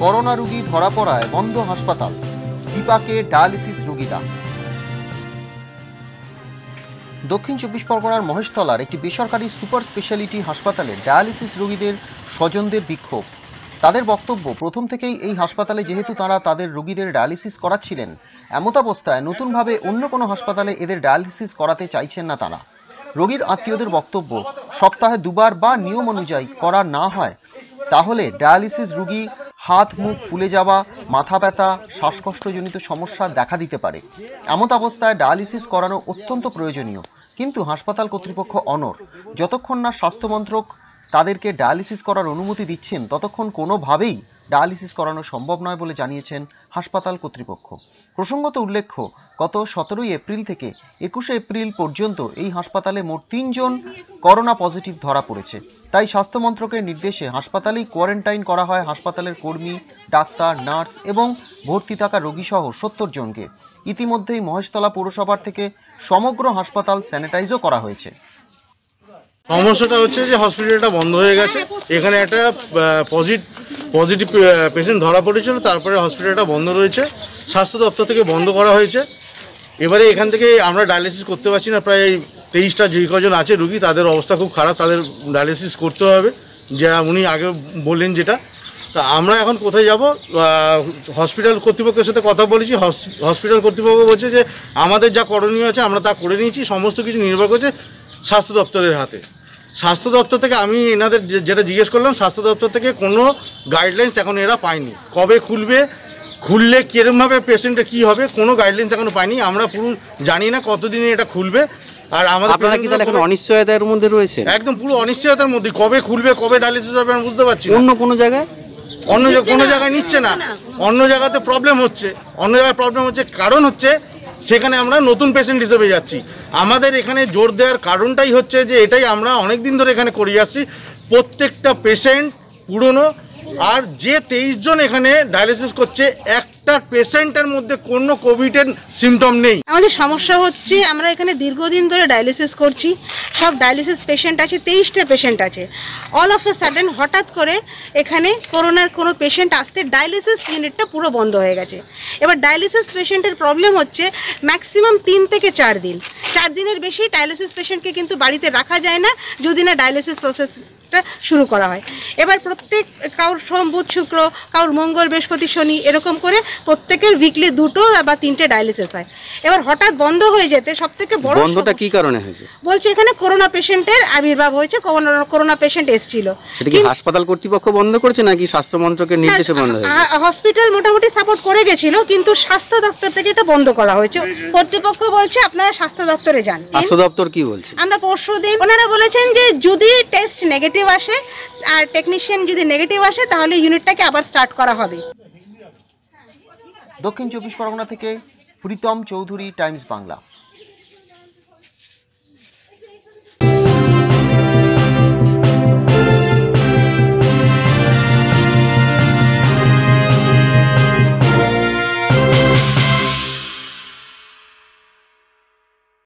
Corona রোগী ধরা পড়ায় বন্ধ হাসপাতাল। বিপাকে ডায়ালিসিস রোগীরা। দক্ষিণ চব্বিশ পরগনার মহেশতলার একটি বেসরকারি সুপার স্পেশালিটি হাসপাতালে ডায়ালিসিস রোগীদের স্বজনদের বিক্ষোভ। তাদের বক্তব্য, প্রথম থেকেই এই হাসপাতালে যেহেতু তারা তাদের রোগীদের ডায়ালিসিস করাচ্ছিলেন এমতাবস্থায় নতুনভাবে অন্য কোনো হাসপাতালে এদের ডায়ালিসিস করাতে চাইছেন না তারা। রোগীর আত্মীয়দের বক্তব্য, সপ্তাহে দুবার বা নিয়ম অনুযায়ী করা না হয়, তাহলে ডায়ালিসিস রোগী হাত, মুখ ফুলে যাওয়া, মাথা ব্যথা, শ্বাসকষ্টজনিত সমস্যা দেখা দিতে পারে। এমত অবস্থায় ডায়ালিসিস করানো অত্যন্ত প্রয়োজনীয়। কিন্তু হাসপাতাল কর্তৃপক্ষ অনর যতক্ষণ না স্বাস্থ্যমন্ত্রক তাদেরকে ডায়ালিসিস করার অনুমতি দিচ্ছেন, ততক্ষণ কোনোভাবেই ডায়ালিসিস করানো সম্ভব নয় বলে জানিয়েছেন হাসপাতাল কর্তৃপক্ষ। প্রসঙ্গত উল্লেখ্য, গত সতেরোই এপ্রিল থেকে একুশে এপ্রিল পর্যন্ত এই হাসপাতালে মোট তিনজন করোনা পজিটিভ ধরা পড়েছে। তাই স্বাস্থ্য মন্ত্রকের নির্দেশে হাসপাতালেই কোয়ারেন্টাইন করা হয় হাসপাতালের কর্মী, ডাক্তার, নার্স এবং ভর্তি থাকা রোগীসহ সত্তর জনকে। ইতিমধ্যেই মহেশতলা পৌরসভার থেকে সমগ্র হাসপাতাল স্যানিটাইজও করা হয়েছে। সমস্যাটা হচ্ছে যে হসপিটালটা বন্ধ হয়ে গেছে। এখানে একটা পজিটিভ পজিটিভ পেশেন্ট ধরা পড়েছিল, তারপরে হসপিটালটা বন্ধ রয়েছে। স্বাস্থ্য দপ্তর থেকে বন্ধ করা হয়েছে। এবারে এখান থেকে আমরা ডায়ালিসিস করতে পারছি না, প্রায় তেইশটা যে কজন আছে রুগী, তাদের অবস্থা খুব খারাপ, তাদের ডায়ালিসিস করতে হবে। যা উনি আগে বললেন যেটা। তা আমরা এখন কোথায় যাব? হসপিটাল কর্তৃপক্ষের সাথে কথা বলেছি। হসপিটাল কর্তৃপক্ষ বলছে যে আমাদের যা করণীয় আছে, আমরা তা করে নিয়েছি। সমস্ত কিছু নির্ভর করছে স্বাস্থ্য দপ্তরের হাতে। স্বাস্থ্য দপ্তর থেকে আমি এনাদের যে- যেটা জিজ্ঞেস করলাম স্বাস্থ্য দপ্তর থেকে কোনো গাইডলাইন্স এখন এরা পায়নি। কবে খুলবে খুললে কিরমভাবে পেশেন্টের কী হবে কোনো গাইডলাইন্স এখনও পাইনি আমরা পুরো জানি না কতদিনে এটা খুলবে। আর আমাদের আপনারা কি তাহলে এখন অনিশ্চয়তার মধ্যে রয়েছে একদম পুরো অনিশ্চয়তার মধ্যে। কবে খুলবে কবে ডায়ালিসিস হবে আমি বুঝতে পারছি অন্য কোনো জায়গায়? অন্য কোনো জায়গায় নিচ্ছে না। অন্য জায়গাতে প্রবলেম হচ্ছে। অন্য জায়গায় প্রবলেম হচ্ছে কারণ হচ্ছে সেখানে আমরা নতুন পেশেন্ট হিসেবে যাচ্ছি। আমাদের এখানে জোর দেওয়ার কারণটাই হচ্ছে যে, এটাই আমরা অনেক দিন ধরে এখানে করে যাচ্ছি প্রত্যেকটা পেশেন্ট পুরনো, আর যে তেইশ জন এখানে ডায়ালিসিস করছে একটা পেশেন্টের মধ্যে কোনো কোভিডের সিমটম নেই। আমাদের সমস্যা হচ্ছে, আমরা এখানে দীর্ঘদিন ধরে ডায়ালিসিস করছি। সব ডায়ালিসিস পেশেন্ট আছে, তেইশটা পেশেন্ট আছে। অল অফ এ সাডেন হঠাৎ করে এখানে করোনার কোনো পেশেন্ট আসতে ডায়ালিসিস ইউনিটটা পুরো বন্ধ হয়ে গেছে। এবার ডায়ালিসিস পেশেন্টের প্রবলেম হচ্ছে ম্যাক্সিমাম তিন থেকে চার দিন। চার দিনের বেশি ডায়ালিসিস পেশেন্টকে কিন্তু বাড়িতে রাখা যায় না, যদি না ডায়ালিসিস প্রসেসটা শুরু করা হয়। এবার প্রত্যেক কারোর সোম, বুধ, শুক্র কারোর মঙ্গল, বৃহস্পতি, শনি এরকম করে প্রত্যেকের উইকলি দুটো বা তিনটে ডায়ালিসিস হয়। এবার হঠাৎ বন্ধ হয়ে যেতে সব থেকে বড় বন্ধটা কি কারণে হয়েছে? বলছে এখানে করোনা পেশেন্টের আবির্ভাব হয়েছে করোনা- করোনা পেশেন্ট এসেছিল। সেটা কি হাসপাতাল কর্তৃপক্ষ বন্ধ করেছে নাকি স্বাস্থ্য মন্ত্রকের নির্দেশে বন্ধ হয়েছে? হসপিটাল মোটামুটি সাপোর্ট করে গেছিল কিন্তু স্বাস্থ্য দপ্তর থেকে এটা বন্ধ করা হয়েছে। কর্তৃপক্ষ বলছে আপনারা স্বাস্থ্য দপ্তরে যান। স্বাস্থ্য দপ্তর কি বলছে? আমরা পরশু দিন ওনারা বলেছেন যে যদি টেস্ট নেগেটিভ আসে আর টেকনিশিয়ান যদি নেগেটিভ আসে তাহলে ইউনিটটাকে আবার স্টার্ট করা হবে। দক্ষিণ চব্বিশ পরগনা থেকে প্রীতম চৌধুরী টাইমস বাংলা।